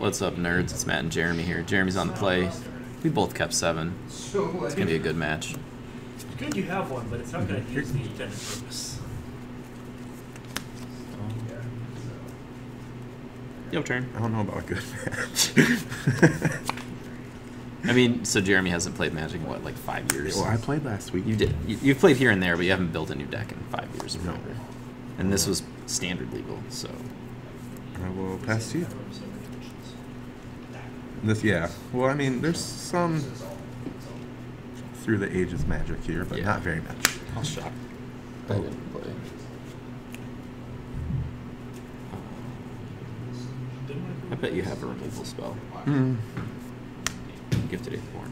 What's up, nerds? It's Matt and Jeremy here. Jeremy's on the play. We both kept seven. It's gonna be a good match. It's good you have one, but it's not going to use the intended purpose. Your turn. I don't know about a good match. I mean, so Jeremy hasn't played Magic in what, like five years? well, I played last week. You did. You, you've played here and there, but you haven't built a new deck in five years or No. whatever. And this was standard legal, so I will pass to you. This, yeah. Well, I mean, there's some through the ages magic here, but Yeah. not very much. I'll shock. I didn't play. I bet you have a removal spell. Mm. Gifted Aetherborn.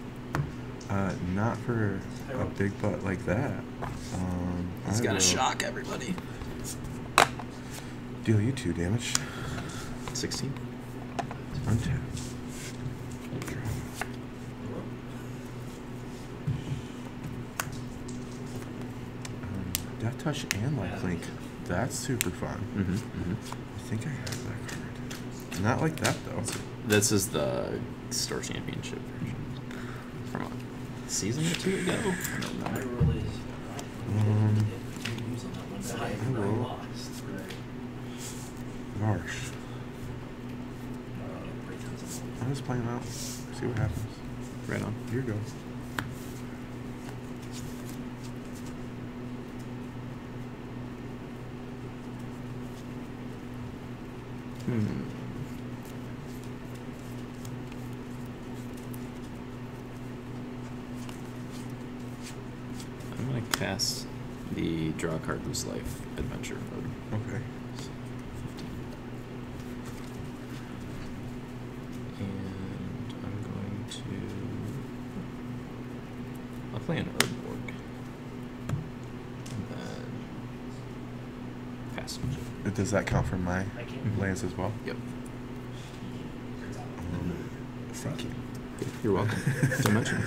Uh, not for a big butt like that. Um, He's I gonna will shock everybody. Deal you two damage. 16. Untap. Draw. Um, Death Touch and Lifelink. That's super fun. Mm-hmm, mm-hmm. I think I have that card. Not like that though. This is the Store Championship version. From a season or two ago? I don't I know. really. Um, I I will. lost. Varsh. I'm just playing out. See what happens. Right on. Here you go. Hmm. I'm gonna cast the draw a card lose life adventure mode. Okay. So, And I'm going to. I'll play an Erdborg. And then. Pass. Does that count for my I lands as well? Yep. Um, thank you. You're welcome. Don't mention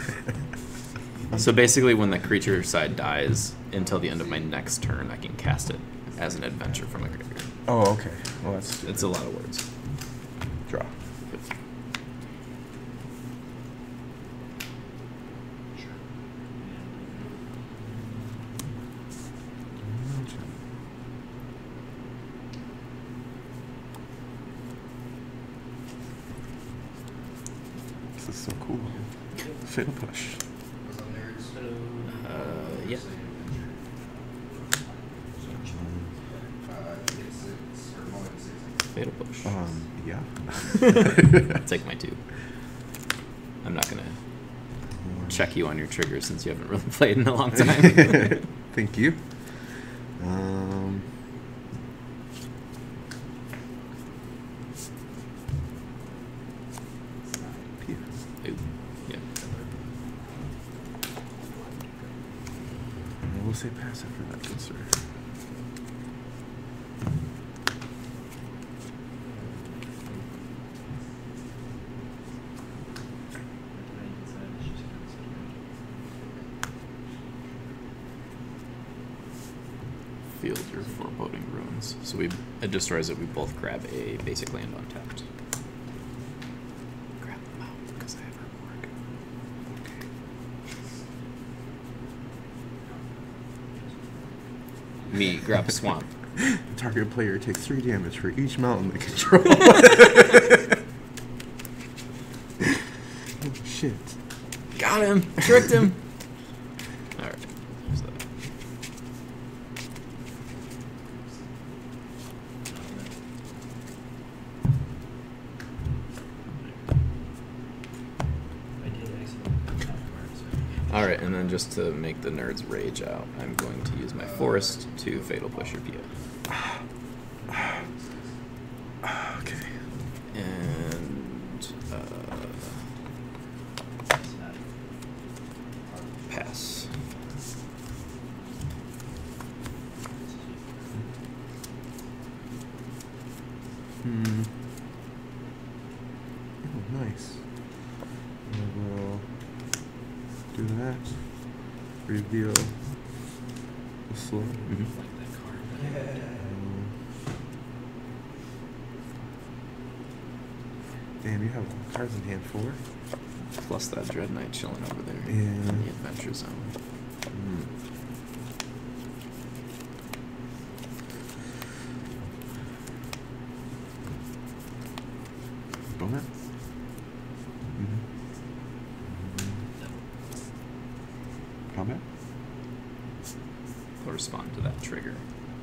So basically, when the creature side dies, until the end of my next turn, I can cast it as an adventure from a graveyard. Oh, okay. Well, that's It's a lot of words. draw. This is so cool. Fatal push. Uh, yeah. Fatal push. Um, yeah. I'll take my two. I'm not gonna check you on your triggers since you haven't really played in a long time. Thank you. Um, Pia. Ooh, yeah. I will say pass after that, good sir. Field your foreboding ruins. So we it destroys it. We both grab a basic land untapped. Grab them out because I have her work. Me grab a swamp. The target player takes three damage for each mountain they control. oh, shit. Got him. Tricked him. All right. There's that. I did accidentally top cards. All right, and then just to make the nerds rage out, I'm going to use my forest to fatal push your PO. Okay. And uh, pass. Hmm. Oh, nice. I will do that. Reveal the slow. Mhm. Um, Damn, you have cards in hand four. Plus that Dread Knight chilling over there Yeah. in the adventure zone. Mm. Bonnet? Mm-hmm. Combat? I'll respond to that trigger.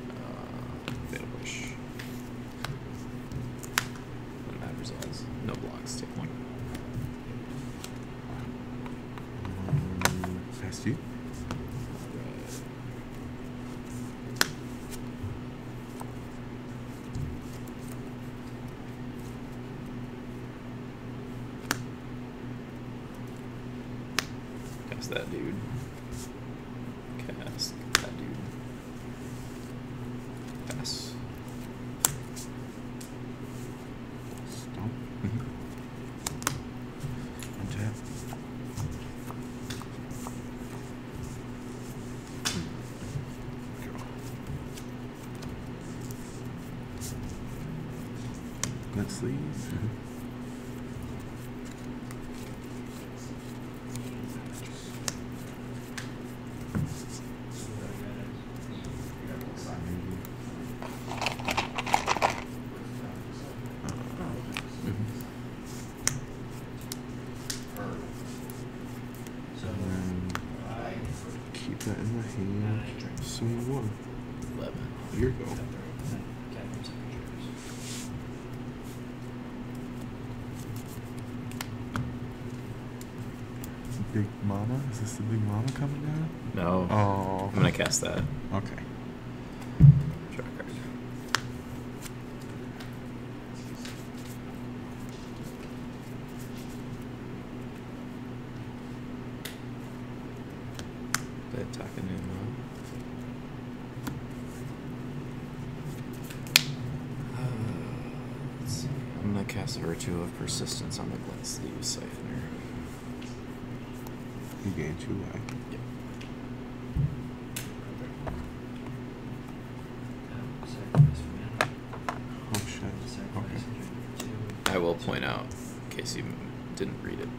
Uh, Fatal Push. When that resolves. No blocks, take one. Past you? Alright. That dude. Cast that dude. Pass. Stomp. Mhm. Untap. Draw. Good sleeve. Mhm. And then keep that in my hand. Swing one. Eleven. Here you go. Big Mama? Is this the Big Mama coming down? No. I'm gonna cast that. Okay. Draw a card. They attacking him now. Uh, let's see. I'm gonna cast a Virtue of Persistence on the Glint Sleeve Siphoner. You gain two life. Yep. Oh shit. Okay. I will point out, in case you didn't read it,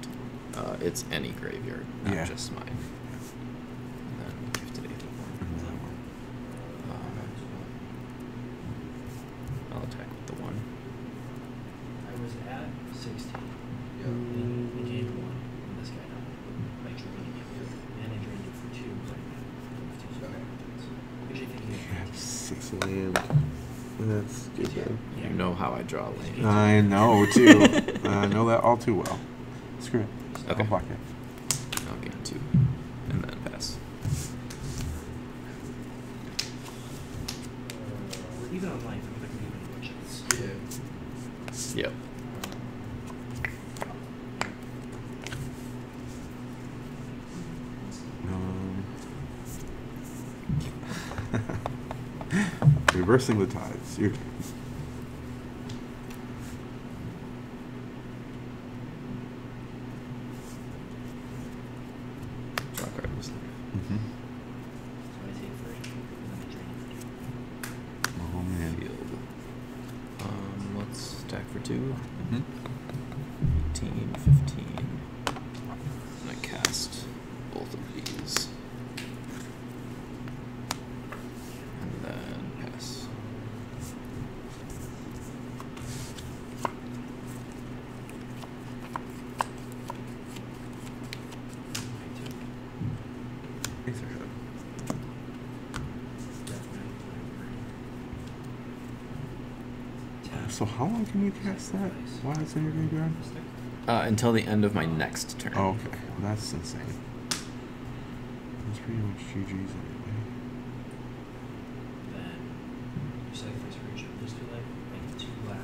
uh, it's any graveyard, not Yeah. just mine. And then gifted eight of one. Um, I'll attack with the one. I was at sixteen. And I gained one. And this guy died. By draining it. And I drained it for two. but I got two. Usually thinking You have of six land. That's good. Yeah. You know how I draw lane. I know too. I know that all too well. Screw it. Okay. I'll block it. I'll gain two, and then pass. Or even on life, I'm clicking even witches. Yep. Um, reversing the tides. Your turn. Draw a card. Was there? Mm-hmm. So I take first. And then I drain it for two. Oh man. Field. Um, for two. Mm-hmm. 18, 15. I'm gonna cast both of these. And then pass. I took Razorhead. definitely Tap. So how long can you cast that while it's in your graveyard? Uh, until the end of my next turn. Oh, okay. That's insane. That's pretty much GG's anyway. Then you sacrifice for each of those two life. I get two black.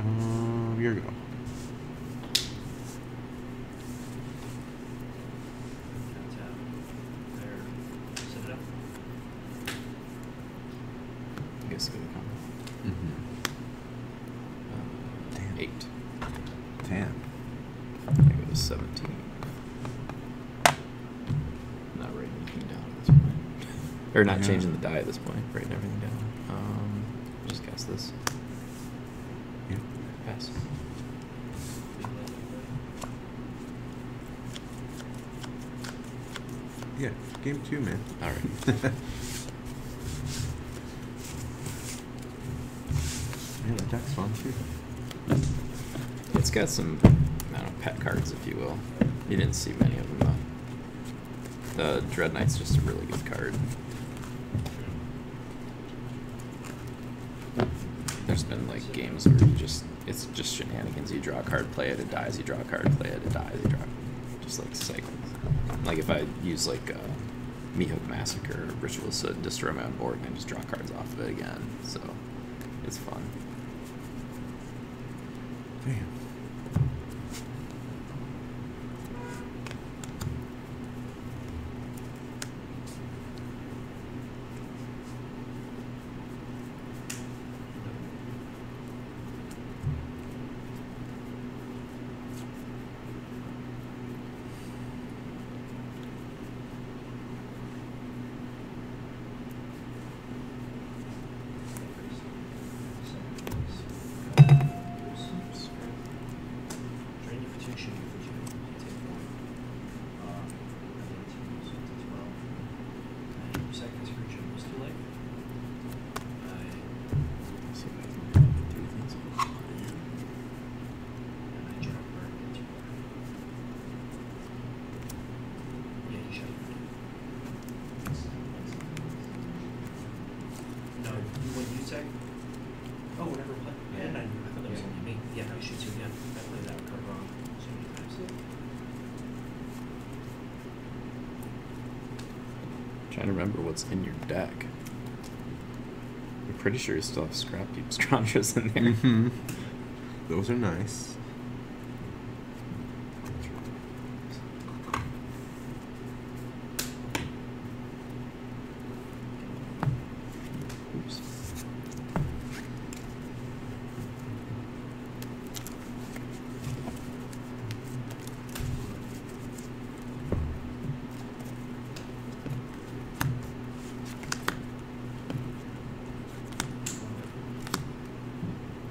Um, here you go. Tap tap. There. Set it up. I guess it would come. Mm-hmm. 8. Damn. I go 17. Not writing anything down at this point. or not yeah. changing the die at this point. Writing everything down. Um, just cast this. Yeah. Pass. Yeah, game two, man. All right. Yeah, the deck's fun too. It's got some, know, pet cards, if you will. You didn't see many of them though. The Dread Knight's just a really good card. There's been like games where you just it's just shenanigans. You draw a card, play it, it dies. You draw a card, play it, it dies. You draw, just like cycles. Like if I use like uh, Meathook Massacre, Ritual to destroy my own board, and I just draw cards off of it again. So it's fun. Damn. Drain you for two, shoot you for two. You take one. Um, I think two, so it's a twelve. And your second creature moves to life. I See if I can do things. and I drop her into her. Yeah, you shut it. No, you what you say? Oh, whatever. Play. Yeah, I, I thought that was only me. Yeah, no, you shoot two again. I played that card wrong. So many times. Trying to remember what's in your deck. I'm pretty sure you still have Scrapheap Scroungers in there. Mm-hmm. Those are nice. Oops.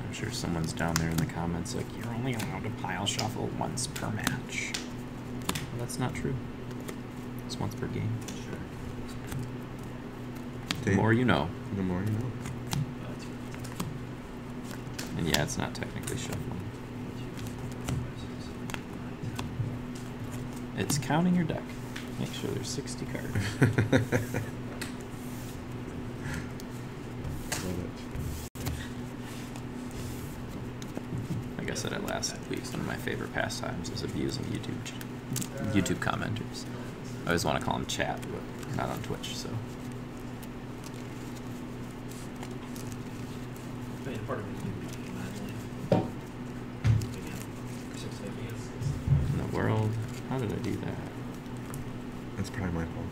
I'm sure someone's down there in the comments like, you're only allowed to pile shuffle once per match. Well, that's not true. It's once per game. Sure. The more you know. The more you know. And yeah, it's not technically shuffling. It's counting your deck. Make sure there's 60 cards. last week, one of my favorite pastimes is abusing YouTube ch- YouTube commenters. I always want to call them chat, but not on Twitch, so. I mean, part of it is you being manually. Again, six ideas. In the world, how did I do that? That's probably my fault.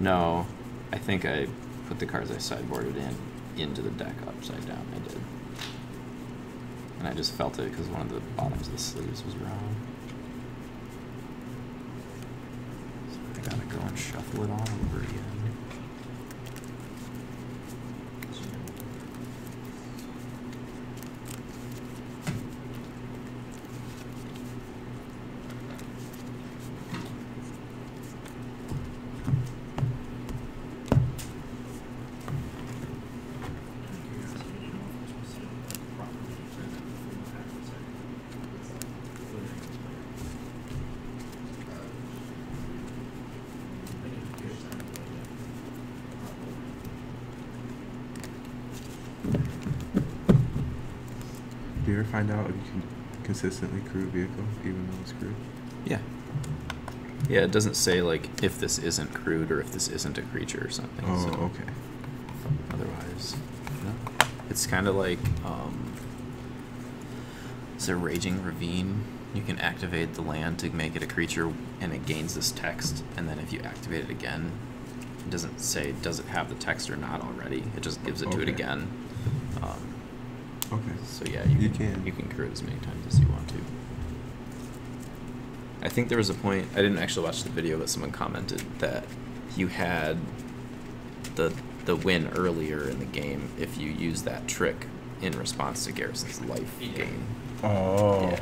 No, I think I put the cards I sideboarded in into the deck upside down. I did. And I just felt it because one of the bottoms of the sleeves was wrong. So I gotta go and shuffle it all over again. Find out if you can consistently crew a vehicle even though it's crewed? Yeah. Yeah, it doesn't say like if this isn't crude or if this isn't a creature or something. Oh, so okay. Otherwise, no. It's kind of like um, it's a raging ravine. You can activate the land to make it a creature, and it gains this text. And then if you activate it again, it doesn't say does it have the text or not already. It just gives it to it again. Okay. so yeah, you, You can, can. you can crew it as many times as you want to. I think there was a point I didn't actually watch the video, but someone commented that you had the the win earlier in the game if you use that trick in response to Garrison's life Yeah. gain. Oh. Yeah.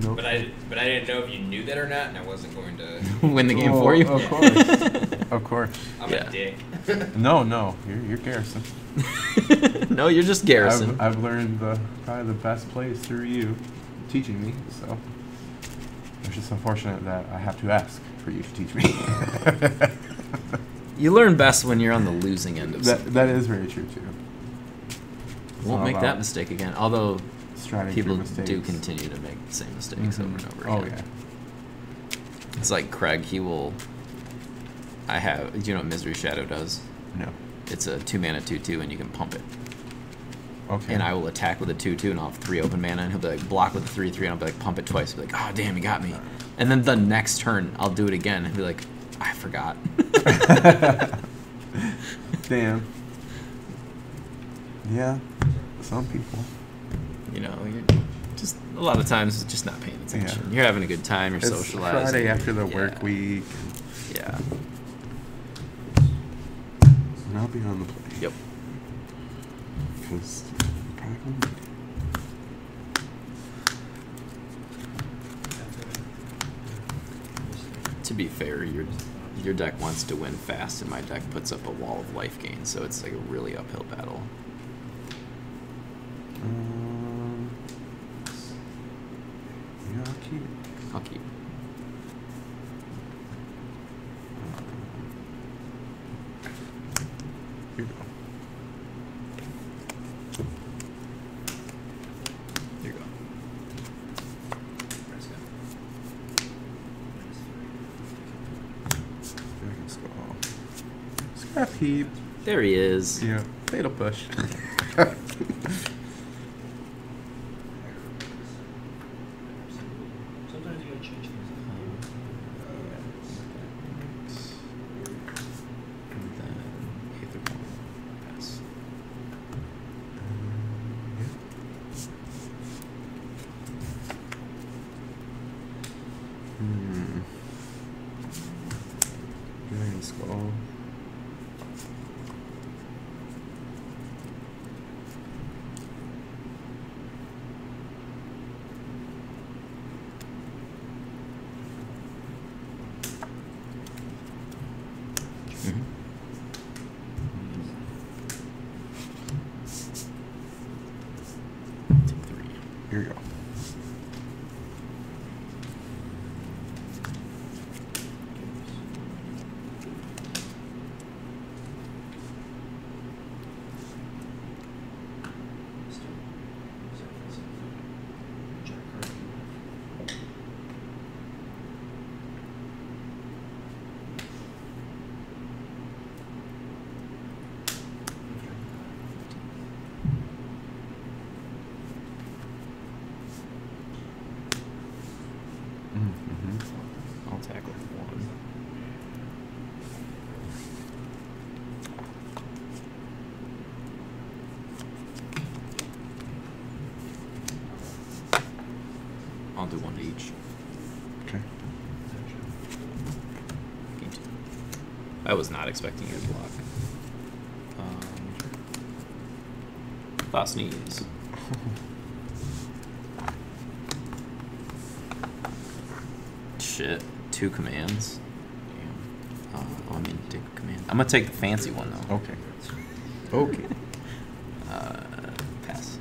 Yeah. Nope. But I I, but I didn't know if you knew that or not, and I wasn't going to. Win the game Oh, for you. of course. Of course. I'm Yeah. a dick. No, no, you're, you're Garrison. no, you're just Garrison. I've, I've learned the probably the best plays through you teaching me. So it's just unfortunate that I have to ask for you to teach me. you learn best when you're on the losing end of that something. that is very true too. It's Won't all make that mistake again. Although Striding people do continue to make the same mistakes mm-hmm. over and over Oh again. yeah. It's like Craig. He will. I have. Do you know what Misery Shadow does? No. It's a two mana two two, and you can pump it. Okay. And I will attack with a two two, and I'll have three open mana, and he'll be like block with a three three, and I'll be like pump it twice, be like, oh damn, he got me. And then the next turn, I'll do it again, and be like, I forgot. Damn. Yeah. Some people. You know, you're just a lot of times just not paying attention. Yeah. You're having a good time. You're It's socializing. Friday after the Yeah. work week. Yeah. And I'll be on the plane. Yep. Because probably gonna. To be fair, your your deck wants to win fast, and my deck puts up a wall of life gain, so it's like a really uphill battle. Um, yeah, I'll keep it. I'll keep. Here you go. Here you go. Dragon Skull. Heap. There he is. Yeah. Fatal push. Sometimes you gotta change things up. And then Aether Ball. Pass. Hmm. Dragon Skull. Mhm. Take three. Here you go. Mm-hmm. I'll one. I'll do one each. Okay. I was not expecting you to block. Um, Thought sneeze. Shit. Two commands. Damn. Uh, oh, I mean, take a command. I'm gonna take the fancy one though. Okay. Okay. Uh, pass.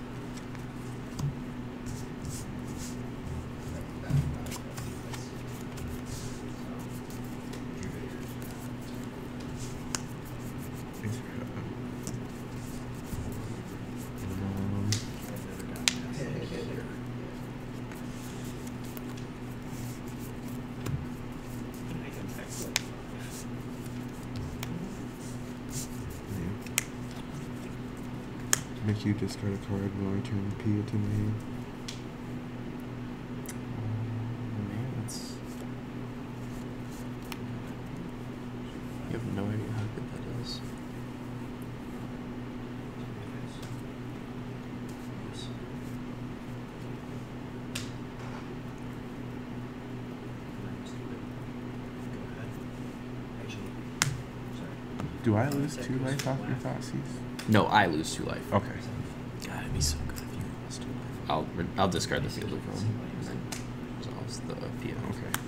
Um, yeah. Make you discard a card while I turn P into my hand. Man, that's. You have no idea how good that is. Do I lose two life off your Thoughtseize? No, I lose two life. Okay. God, it'd be so good if you lost two life. I'll I'll discard the Field of Ruin. and then resolve. resolves the PO. Okay.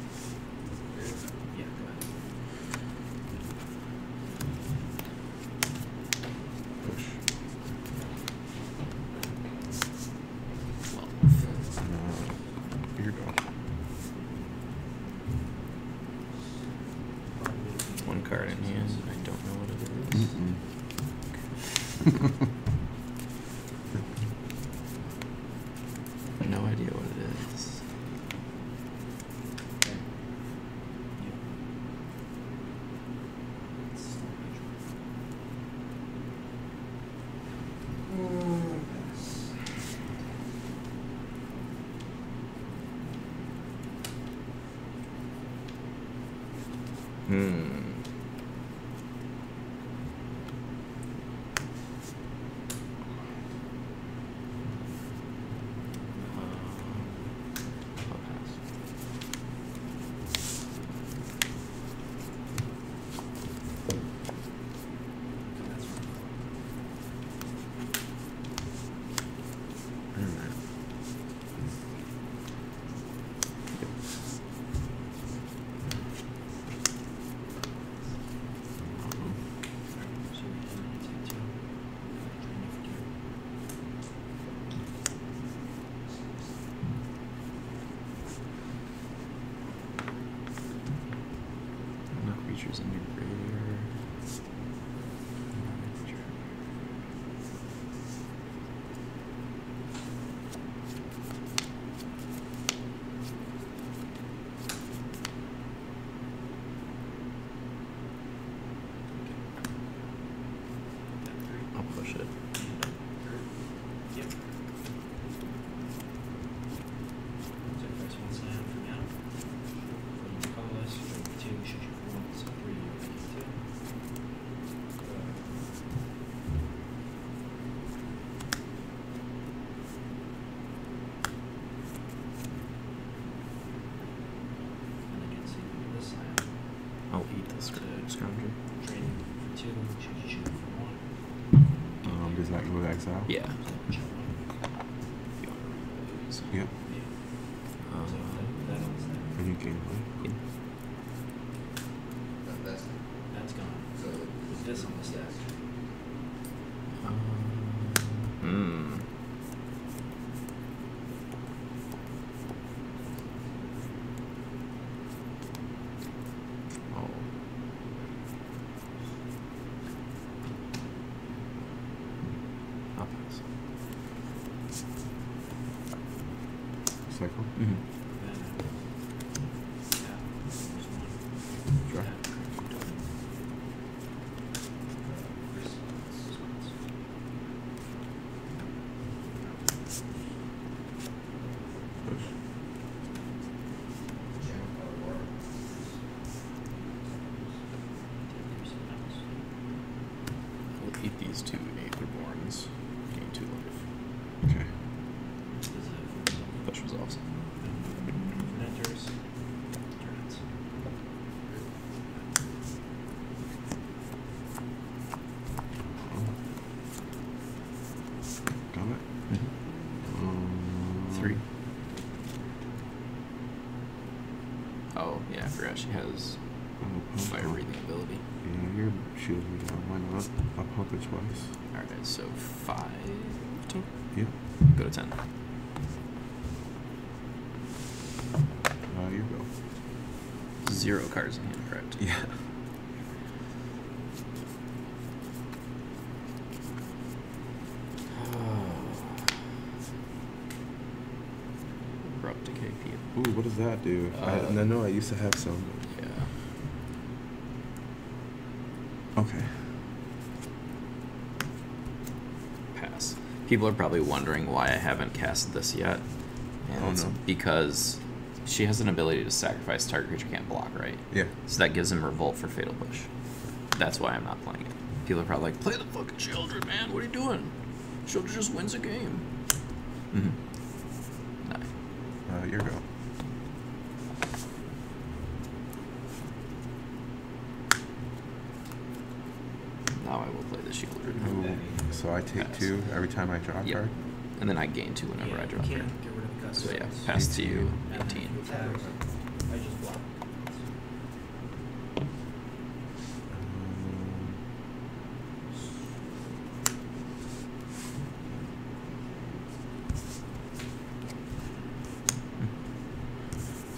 I'll push it. Yep. So first one sign for now. When you call us, you drink two, shoot you for one, so three, you make it two. And again, same thing with this side. I'll eat the scr- scrounger. Drain for two, shoot you shoot for one. Um, does that go to exile? Yeah. So chill one. You wanna remove these? Yep. Yeah. So that, that one's there. Any gameplay? yeah. That's, That's gone. so, With this on the stack. Hmm. Oh. I'll pass. Cycle? Mm-hmm. Then, yeah, there's one. Sure. Yeah. Response. Push. channel color war. Take your signals. We'll eat these two Aetherborns. Gain two life. Okay. Does it for Push resolves. enters? Turns. Got it? Um, Three. Oh, yeah, I Oh, fire breathing ability. Yeah, your shields are down. Why not? I'll pump it twice. Alright, so five total? Yep. Go to ten. Uh, you go. Zero cards in hand, correct? Yeah. Ooh, what does that do? I, Uh, I know I used to have some. Yeah. Okay. Pass. People are probably wondering why I haven't cast this yet. And Oh, it's no. because she has an ability to sacrifice target creature can't block, right? Yeah. So that gives him revolt for Fatal Push. That's why I'm not playing it. People are probably like, play the fucking Children, man. What are you doing? Children just wins a game. Mm-hmm. Nine. Uh, your go. Now I will play the Sheoldred. Ooh, so I take Pass. two every time I draw a Yep. card. And then I gain two whenever yeah, I draw a card. can't get rid of the So yeah, pass to you, And 18. with tags, I just block.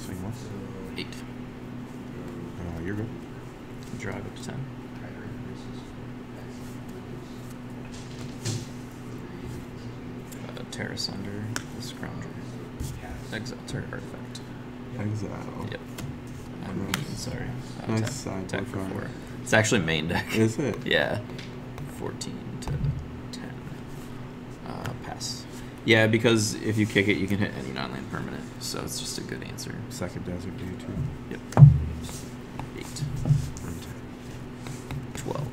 Swing once. Eight. Uh, you're good. Drive up to 10. Tear asunder the scrounger. Exile target artifact. Exile. Yep. I'm mean, sorry. Uh, Nice tap- sideboard tap for four. It's actually main deck. Is it? Yeah. 14 to 10. Uh, pass. Yeah, because if you kick it, you can hit any non land permanent. So it's just a good answer. Second desert day two. Yep. 8. And 12.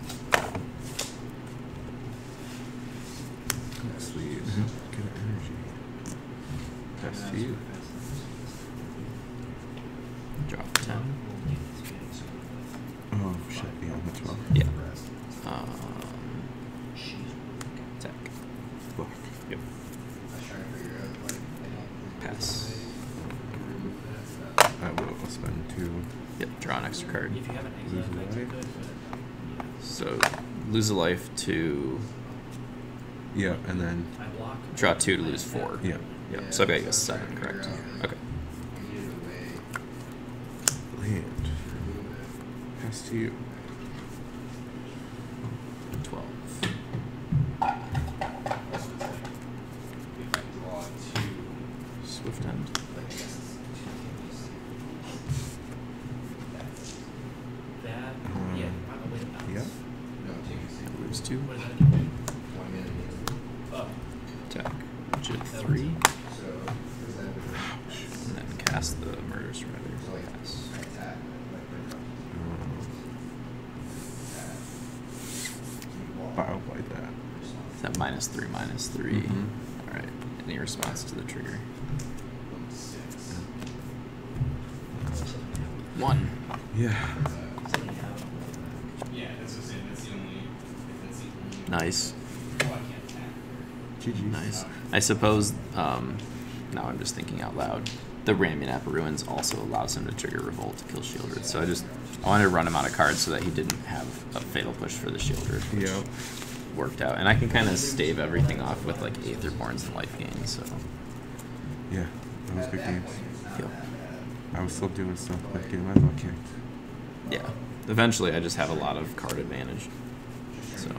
Next lead. Mhm. Good energy. Pass to you. Drop 10. Oh shit! Yeah, I'm at twelve. Yeah. Um, attack. Block. Yep. Pass. I will spend two. Yep. Draw an extra card. If you have an Lose exile a life. could, but yeah. So lose a life to Yeah, and then draw two to lose four. yeah. Yep. So I've got you a seven, correct? Okay. Land. Pass to you. Twelve. Swift end. That, Um, yeah, on the way to bounce. yeah. Lose two. What does that do? Oh, Attack. Jit three. And then cast the Murderous Rider. Pass. Um, Bio like that. Is that minus three, minus 3 Mhm. Alright. Any response to the trigger? One. Yeah. something happened. Yeah, that's the same. That's the only. That's the only. Nice. Oh, I. GG. Nice. I suppose, um, now I'm just thinking out loud. The Ramming App Ruins also allows him to trigger Revolt to kill Sheoldred. So I just, I wanted to run him out of cards so that he didn't have a fatal push for the Sheoldred. which Yep. Worked out. And I can kind of stave everything off with like Aetherborns and life gain, so. Yeah. That was good games. Yep. I was still doing stuff, but getting my butt kicked. Yeah. Eventually I just have a lot of card advantage. So.